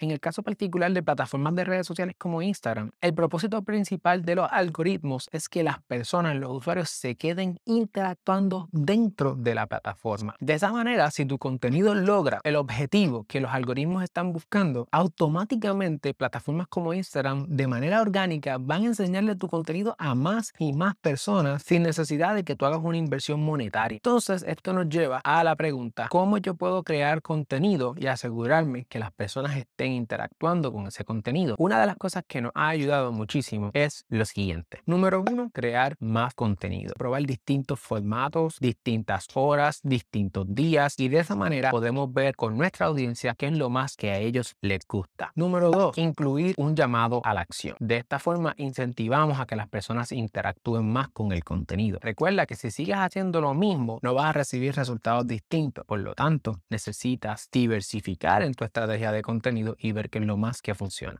En el caso particular de plataformas de redes sociales como Instagram, el propósito principal de los algoritmos es que las personas, los usuarios, se queden interactuando dentro de la plataforma. De esa manera, si tu contenido logra el objetivo que los algoritmos están buscando, automáticamente plataformas como Instagram de manera orgánica van a enseñarle tu contenido a más y más personas sin necesidad de que tú hagas una inversión monetaria. Entonces, esto nos lleva a la pregunta, ¿cómo yo puedo crear contenido y asegurarme que las personas estén interactuando con ese contenido? Una de las cosas que nos ha ayudado muchísimo es lo siguiente. Número uno, crear más contenido. Probar distintos formatos, distintas horas, distintos días y de esa manera podemos ver con nuestra audiencia qué es lo más que a ellos les gusta. Número dos, incluir un llamado a la acción. De esta forma incentivamos a que las personas interactúen más con el contenido. Recuerda que si sigues haciendo lo mismo, no vas a recibir resultados distintos. Por lo tanto, necesitas diversificar en tu estrategia de contenido y ver qué lo más que funciona.